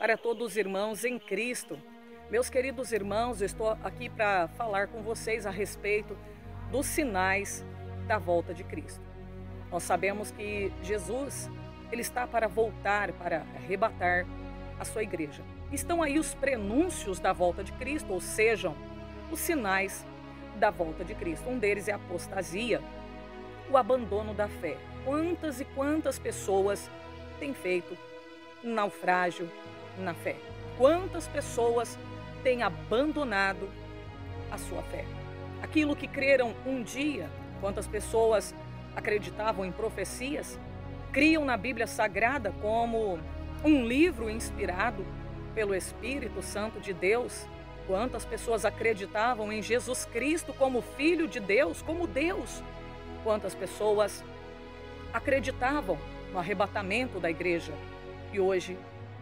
para todos os irmãos em Cristo. Meus queridos irmãos, eu estou aqui para falar com vocês a respeito dos sinais da volta de Cristo. Nós sabemos que Jesus, ele está para voltar, para arrebatar a sua igreja. Estão aí os prenúncios da volta de Cristo, ou sejam, os sinais da volta de Cristo. Um deles é a apostasia, o abandono da fé. Quantas e quantas pessoas têm feito um naufrágio na fé? Quantas pessoas têm abandonado a sua fé? Aquilo que creram um dia, quantas pessoas acreditavam em profecias, criam na Bíblia Sagrada como um livro inspirado pelo Espírito Santo de Deus. Quantas pessoas acreditavam em Jesus Cristo como Filho de Deus, como Deus. Quantas pessoas acreditavam no arrebatamento da igreja e hoje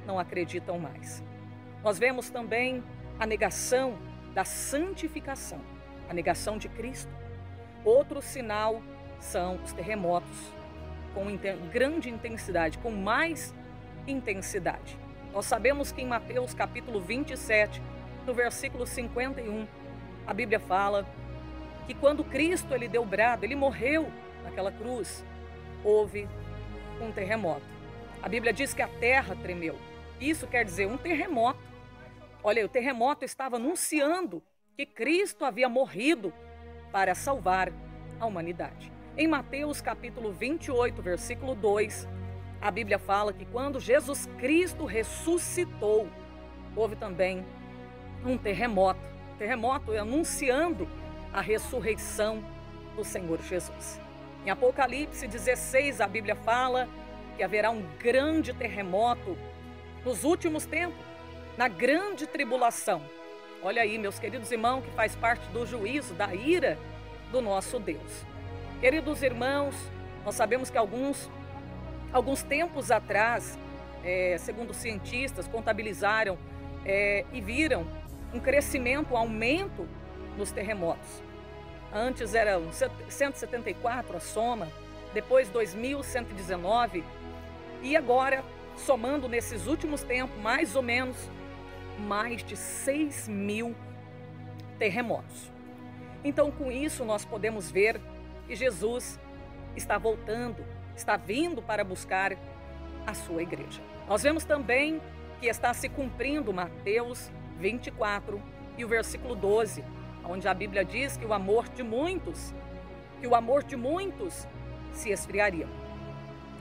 não acreditam mais. Nós vemos também a negação da santificação, a negação de Cristo. Outro sinal são os terremotos, com grande intensidade, com mais intensidade. Nós sabemos que em Mateus capítulo 27, no versículo 51, a Bíblia fala que quando Cristo ele deu brado, ele morreu naquela cruz, houve um terremoto. A Bíblia diz que a terra tremeu. Isso quer dizer um terremoto. Olha, o terremoto estava anunciando que Cristo havia morrido para salvar a humanidade. Em Mateus capítulo 28, versículo 2, a Bíblia fala que quando Jesus Cristo ressuscitou, houve também um terremoto. Terremoto anunciando a ressurreição do Senhor Jesus. Em Apocalipse 16, a Bíblia fala que haverá um grande terremoto nos últimos tempos, na grande tribulação. Olha aí, meus queridos irmãos, que faz parte do juízo, da ira do nosso Deus. Queridos irmãos, nós sabemos que alguns Alguns tempos atrás, é, segundo cientistas, contabilizaram é, e viram um crescimento, um aumento nos terremotos. Antes eram 174 a soma, depois 2.119 e agora, somando nesses últimos tempos, mais ou menos mais de 6 mil terremotos. Então, com isso, nós podemos ver que Jesus está voltando está vindo para buscar a sua igreja. Nós vemos também que está se cumprindo Mateus 24 e o versículo 12, onde a Bíblia diz que o amor de muitos, que o amor de muitos se esfriaria.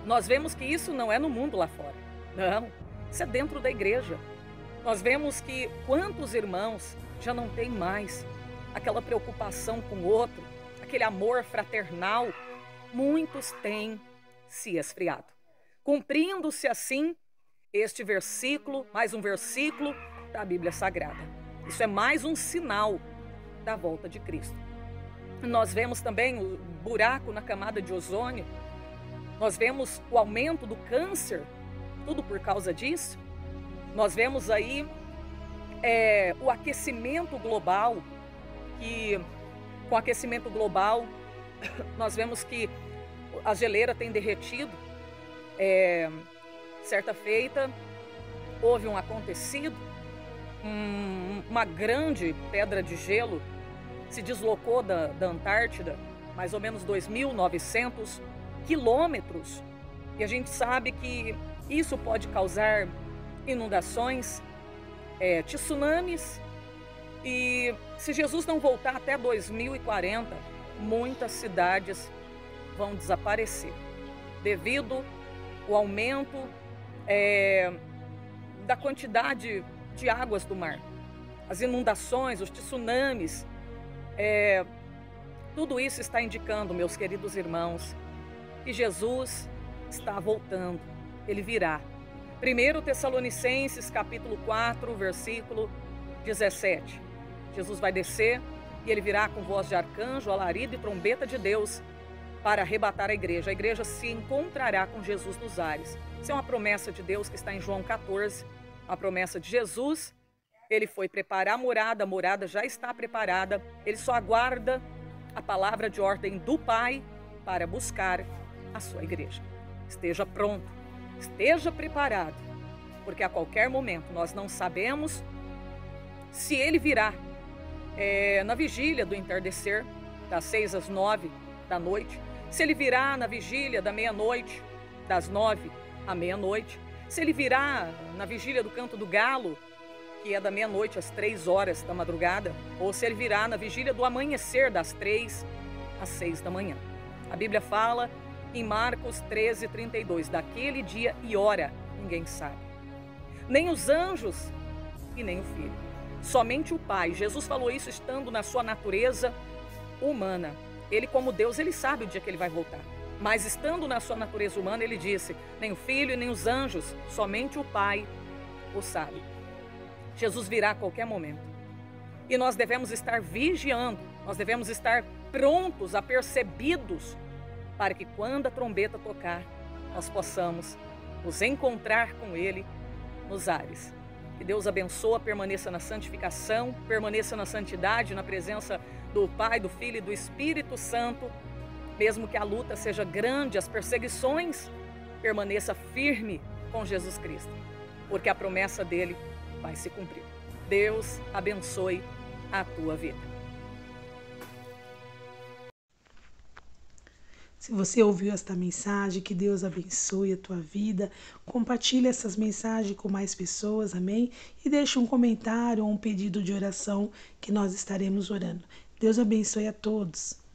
Nós vemos que isso não é no mundo lá fora. Não, isso é dentro da igreja. Nós vemos que quantos irmãos já não têm mais aquela preocupação com o outro, aquele amor fraternal, muitos têm se esfriado. Cumprindo-se assim este versículo, mais um versículo da Bíblia Sagrada. Isso é mais um sinal da volta de Cristo. Nós vemos também o buraco na camada de ozônio, nós vemos o aumento do câncer, tudo por causa disso. Nós vemos aí é, o aquecimento global, que com o aquecimento global nós vemos que a geleira tem derretido. É, certa feita, houve um acontecido, um, uma grande pedra de gelo se deslocou da, da Antártida, mais ou menos 2.900 quilômetros, e a gente sabe que isso pode causar inundações, é, tsunamis, e se Jesus não voltar até 2040, muitas cidades vão desaparecer devido ao aumento é, da quantidade de águas do mar, as inundações, os tsunamis. É, tudo isso está indicando, meus queridos irmãos, que Jesus está voltando, ele virá. 1 Tessalonicenses capítulo 4, versículo 17. Jesus vai descer e ele virá com voz de arcanjo, alarido e trombeta de Deus para arrebatar a igreja. A igreja se encontrará com Jesus nos ares. Isso é uma promessa de Deus que está em João 14, uma promessa de Jesus. Ele foi preparar a morada, a morada já está preparada. Ele só aguarda a palavra de ordem do Pai para buscar a sua igreja. Esteja pronto, esteja preparado, porque a qualquer momento nós não sabemos se ele virá é, na vigília do entardecer, das seis às nove da noite, se ele virá na vigília da meia-noite, das nove à meia-noite, se ele virá na vigília do canto do galo, que é da meia-noite às três horas da madrugada, ou se ele virá na vigília do amanhecer, das três às seis da manhã. A Bíblia fala em Marcos 13, 32, daquele dia e hora ninguém sabe. Nem os anjos e nem o filho. Somente o Pai. Jesus falou isso estando na sua natureza humana. Ele, como Deus, ele sabe o dia que ele vai voltar. Mas estando na sua natureza humana, ele disse: nem o filho e nem os anjos, somente o Pai o sabe. Jesus virá a qualquer momento. E nós devemos estar vigiando, nós devemos estar prontos, apercebidos, para que quando a trombeta tocar, nós possamos nos encontrar com Ele nos ares. Que Deus abençoe, permaneça na santificação, permaneça na santidade, na presença do Pai, do Filho e do Espírito Santo. Mesmo que a luta seja grande, as perseguições, permaneça firme com Jesus Cristo, porque a promessa dele vai se cumprir. Deus abençoe a tua vida. Se você ouviu esta mensagem, que Deus abençoe a tua vida. Compartilhe essas mensagens com mais pessoas, amém? E deixe um comentário ou um pedido de oração que nós estaremos orando. Deus abençoe a todos.